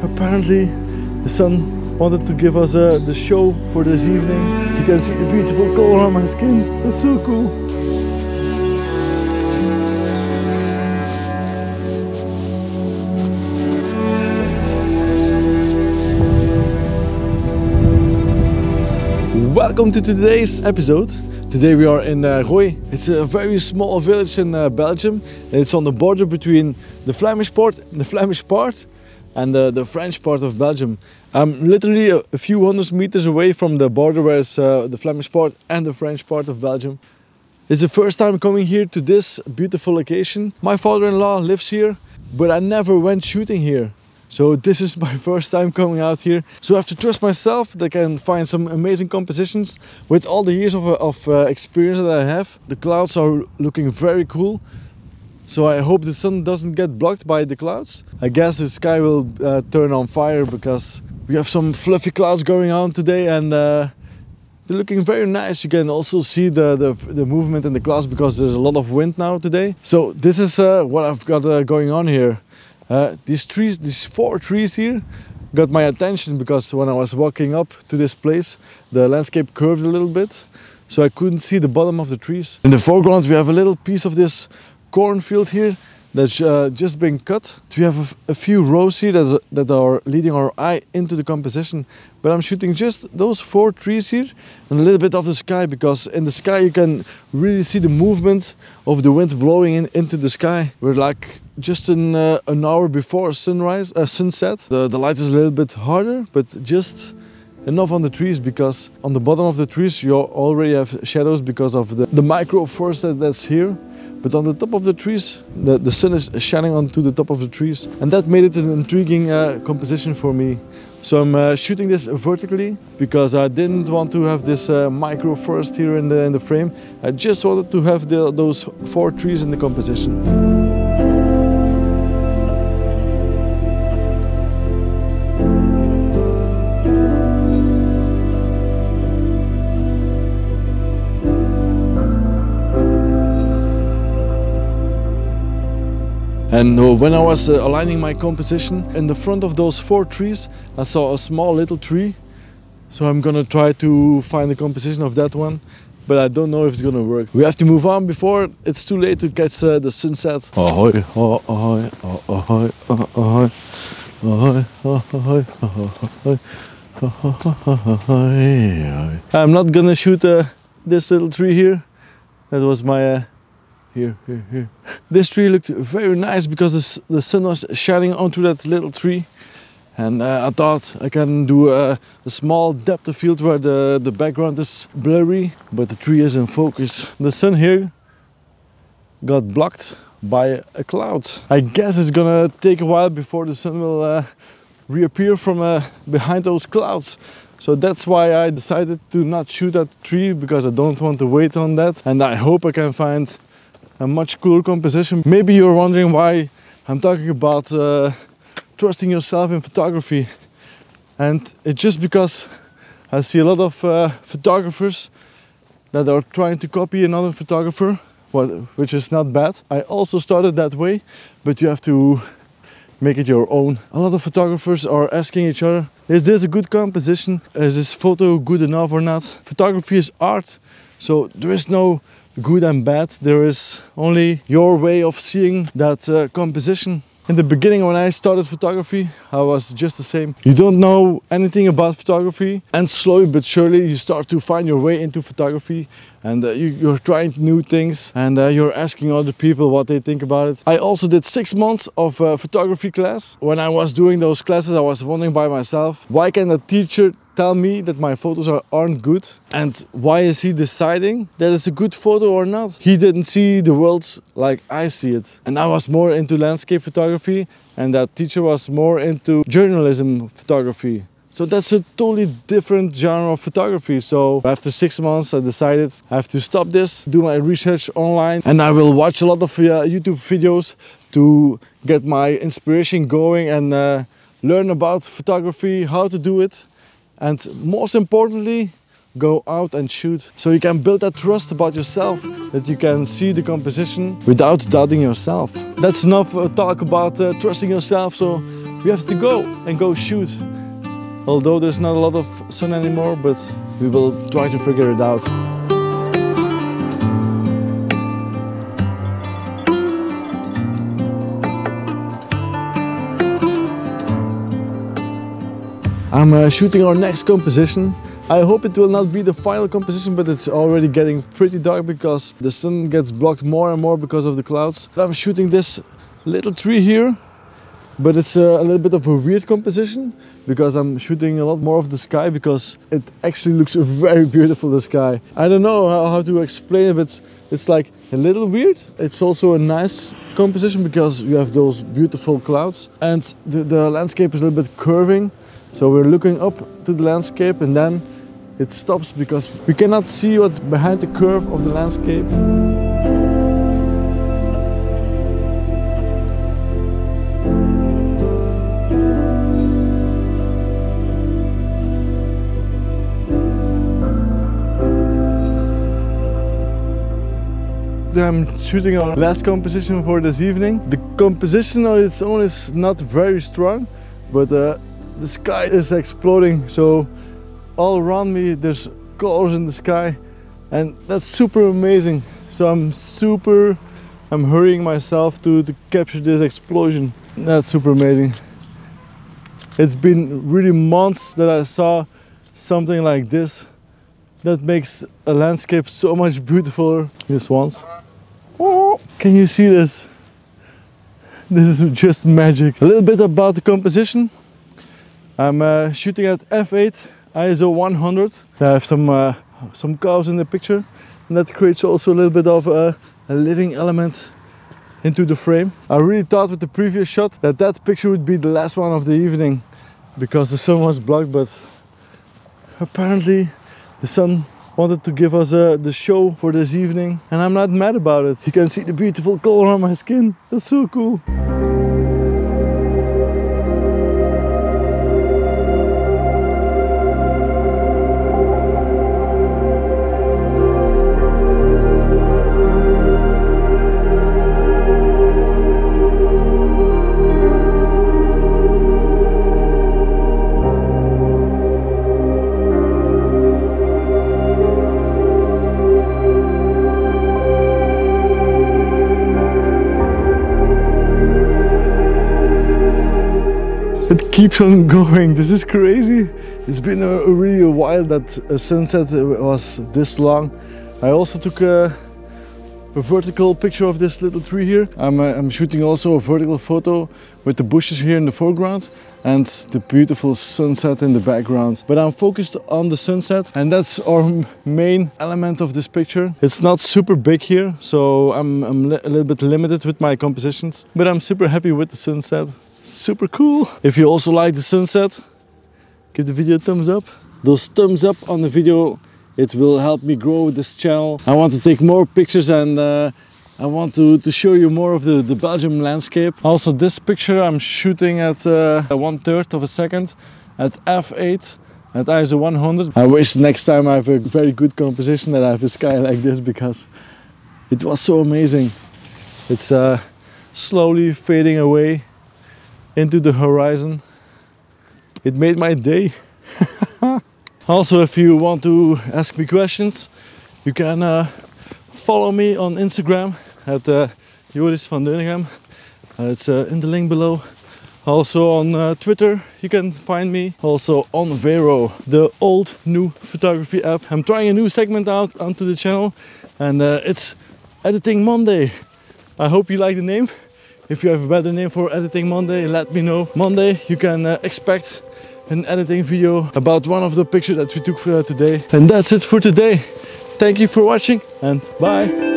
Apparently the sun wanted to give us uh, the show for this evening. You can see the beautiful color on my skin. That's so cool. Welcome to today's episode. Today we are in uh, Rooi. It's a very small village in uh, Belgium. It's on the border between the Flemish part, and the Flemish part, and uh, the French part of Belgium. I'm literally a, a few hundred meters away from the border where is uh, the Flemish part and the French part of Belgium. It's the first time coming here to this beautiful location. My father-in-law lives here, but I never went shooting here. So this is my first time coming out here. So I have to trust myself that I can find some amazing compositions with all the years of, of uh, experience that I have. The clouds are looking very cool. So I hope the sun doesn't get blocked by the clouds. I guess the sky will uh, turn on fire because we have some fluffy clouds going on today and uh, they're looking very nice. You can also see the, the, the, movement in the clouds because there's a lot of wind now today. So this is uh, what I've got uh, going on here. Uh, these trees, these four trees here, got my attention because when I was walking up to this place, the landscape curved a little bit, so I couldn't see the bottom of the trees. In the foreground, we have a little piece of this cornfield here that's uh, just been cut. We have a, a few rows here that, that are leading our eye into the composition. But I'm shooting just those four trees here and a little bit of the sky because in the sky you can really see the movement of the wind blowing in, into the sky. We're like just in, uh, an hour before sunrise, uh, sunset. The, the light is a little bit harder, but just enough on the trees because on the bottom of the trees you already have shadows because of the, the micro forest that, that's here. But on the top of the trees, the, the sun is shining onto the top of the trees. And that made it an intriguing uh, composition for me. So I'm uh, shooting this vertically because I didn't want to have this uh, micro forest here in the, in the frame. I just wanted to have the, those four trees in the composition. And uh, when I was uh, aligning my composition, in the front of those four trees, I saw a small little tree. So I'm gonna try to find the composition of that one, but I don't know if it's gonna work. We have to move on before it's too late to catch uh, the sunset. Ahoy, ahoy, ahoy, ahoy, ahoy, ahoy, ahoy, I'm not gonna shoot uh, this little tree here. That was my uh, here, here, here. This tree looked very nice because the, the sun was shining onto that little tree. And uh, I thought I can do a, a, small depth of field where the, the background is blurry, but the tree is in focus. The sun here got blocked by a cloud. I guess it's gonna take a while before the sun will uh, reappear from uh, behind those clouds. So that's why I decided to not shoot at the tree because I don't want to wait on that. And I hope I can find a much cooler composition. Maybe you're wondering why I'm talking about uh, trusting yourself in photography. And it's just because I see a lot of uh, photographers that are trying to copy another photographer, which is not bad. I also started that way, but you have to make it your own. A lot of photographers are asking each other, is this a good composition? Is this photo good enough or not? Photography is art, so there is no good and bad. There is only your way of seeing that uh, composition. In the beginning when I started photography, I was just the same. You don't know anything about photography and slowly but surely you start to find your way into photography and uh, you, are trying new things and uh, you're asking other people what they think about it. I also did six months of uh, photography class. When I was doing those classes, I was wondering by myself, why can a teacher tell me that my photos are, aren't good and why is he deciding that it's a good photo or not? He didn't see the world like i see it. And i was more into landscape photography and that teacher was more into journalism photography. So that's a totally different genre of photography. So after six months, I decided I have to stop this, do my research online, and I will watch a lot of uh, YouTube videos to get my inspiration going and uh, learn about photography, how to do it and most importantly go out and shoot so you can build that trust about yourself that you can see the composition without doubting yourself that's enough uh, talk about uh, trusting yourself so we have to go and go shoot. Although there's not a lot of sun anymore, but we will try to figure it out. I'm uh, shooting our next composition. I hope it will not be the final composition, but it's already getting pretty dark because the sun gets blocked more and more because of the clouds. I'm shooting this little tree here, but it's a, a little bit of a weird composition because I'm shooting a lot more of the sky because it actually looks very beautiful, the sky. I don't know how, how to explain it, but it's like a little weird. It's also a nice composition because you have those beautiful clouds and the, the landscape is a little bit curving so we're looking up to the landscape and then it stops because we cannot see what's behind the curve of the landscape. I'm shooting our last composition for this evening. The composition on its own is not very strong, but uh, the sky is exploding so all around me there's colors in the sky and that's super amazing. So I'm super I'm hurrying myself to, to capture this explosion. That's super amazing. It's been really months that I saw something like this. That makes a landscape so much beautifuler this once. Can you see this? This is just magic. A little bit about the composition I'm uh, shooting at f8 ISO 100. I have some uh, some cows in the picture and that creates also a little bit of a, a living element into the frame. I really thought with the previous shot that that picture would be the last one of the evening because the sun was blocked but apparently the sun wanted to give us uh, the show for this evening and I'm not mad about it. You can see the beautiful color on my skin. That's so cool. Keeps on going. This is crazy. It's been a, really a while that a sunset was this long. I also took a, a vertical picture of this little tree here. I'm, uh, I'm shooting also a vertical photo with the bushes here in the foreground and the beautiful sunset in the background. But I'm focused on the sunset and that's our main element of this picture. It's not super big here, so I'm, I'm a little bit limited with my compositions, but I'm super happy with the sunset super cool. If you also like the sunset, give the video a thumbs up. Those thumbs up on the video, it will help me grow this channel. I want to take more pictures and uh, I want to, to show you more of the, the Belgium landscape. Also this picture I'm shooting at uh, one third of a second at f8 at ISO 100. I wish next time I have a very good composition that I have a sky like this because it was so amazing. It's uh, slowly fading away into the horizon. It made my day. also, if you want to ask me questions, you can uh, follow me on Instagram at uh, Joris van Deuneghem. Uh, it's uh, in the link below. Also on uh, Twitter, you can find me. Also on Vero, the old new photography app. I'm trying a new segment out onto the channel and uh, it's Editing Monday. I hope you like the name. If you have a better name for Editing Monday, let me know. Monday you can uh, expect an editing video about one of the pictures that we took for today. And that's it for today. Thank you for watching and bye.